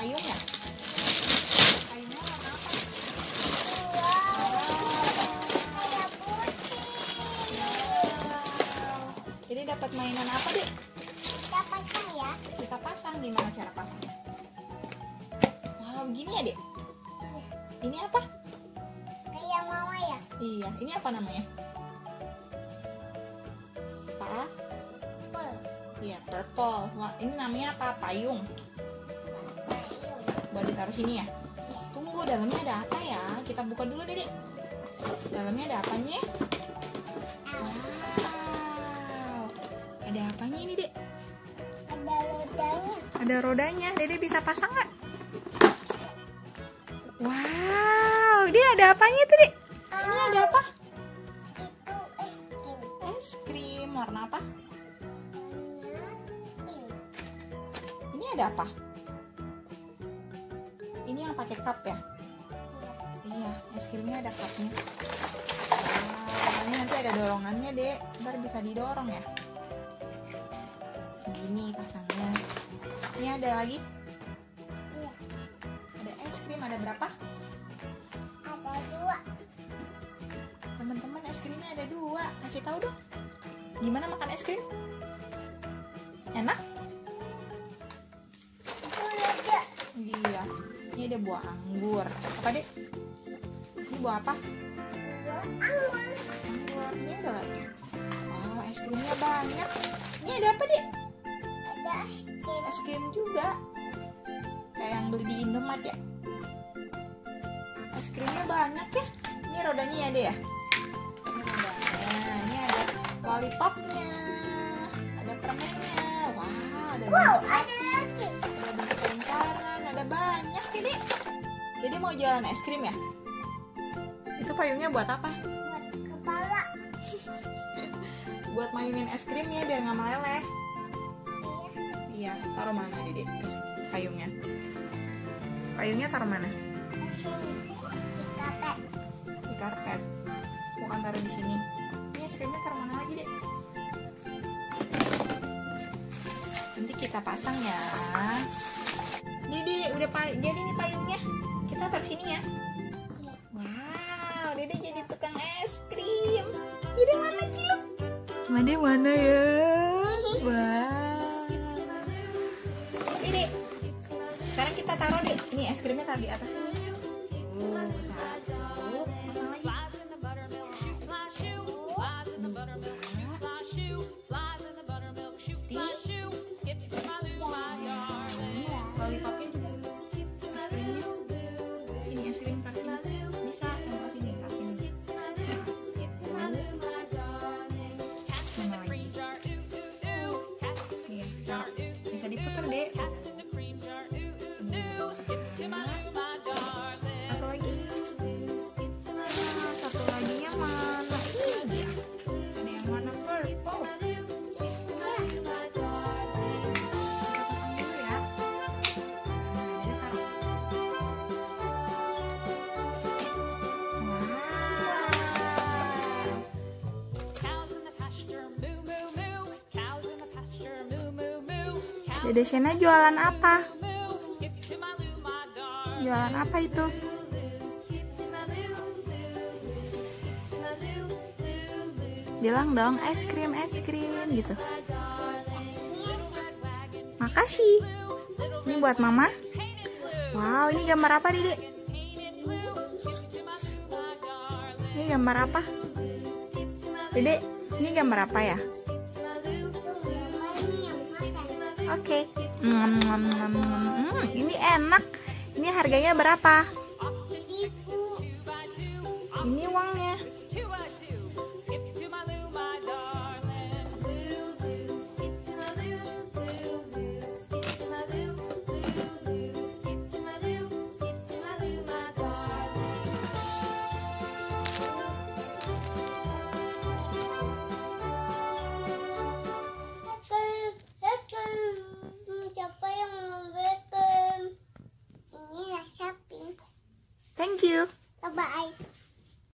Payung ya? Payungnya warna apa? Wow. Jadi dapat mainan apa dek? Dapat saya. Kita pasang gimana cara pasangnya? Wow, gini ya dek? Ini apa? Kayak mama ya. Iya, ini apa namanya? Pa? Pul. Iya, purple. Wah, ini namanya apa? Payung. Ditaruh sini ya? Tunggu, dalamnya ada apa ya? Kita buka dulu, Dede. Dalamnya ada apanya ya? Wow. Ada apanya ini, Dek? Ada rodanya. Ada rodanya. Dede bisa pasang nggak? Wow, dia ada apanya tuh, Dek? Ini ada apa? Itu es krim. Warna apa? Ini ada apa? Pakai cup ya? Iya, es krimnya ada cupnya. Wah, ini nanti ada dorongannya, Dek. Ntar bisa didorong ya. Gini pasangnya. Ini ada lagi? Iya. Ada es krim, ada berapa? Ada dua. Teman-teman, es krimnya ada dua. Kasih tahu dong. Gimana makan es krim? Enak? Ada buah anggur. Apa, Dek? Ini buah apa? Dua anggur. Anggur. Ini ada lagi. Oh, es krimnya banyak. Ini ada apa, Dek? Ada es krim. Es krim juga. Kayak yang beli di Indomaret ya. Es krimnya banyak ya. Ini rodanya ya, Dek ya? Ini rodanya. Ini ada lollipopnya. Ada permennya. Ada Wow, ada lagi. ada mau jualan es krim ya? Itu payungnya buat apa? Buat kepala. Buat mayungin es krim ya biar nggak meleleh. Iya. Iya, taruh mana Dede? Payungnya. Payungnya taruh mana? Di kapet. Di karpet. Bukan taruh di sini. Ini es krimnya taruh mana lagi, Dek? Nanti kita pasang ya. Dede, udah jadi nih payungnya. Taruh sini ya. Wow, Dede jadi tukang es krim. Dede mana cilok? Dede mana ya? Wow. Dede, sekarang kita taruh deh. Nih es krimnya taruh di atas ini. Uh, Dede Shena jualan apa? Jualan apa itu? Bilang dong es krim es krim gitu. Makasih. Ini buat mama. Wow, ini gambar apa, Dede? Ini gambar apa? Dede, ini gambar apa ya? Oke. Mm, mm, mm, mm. ini enak. Ini harganya berapa? Ini uangnya.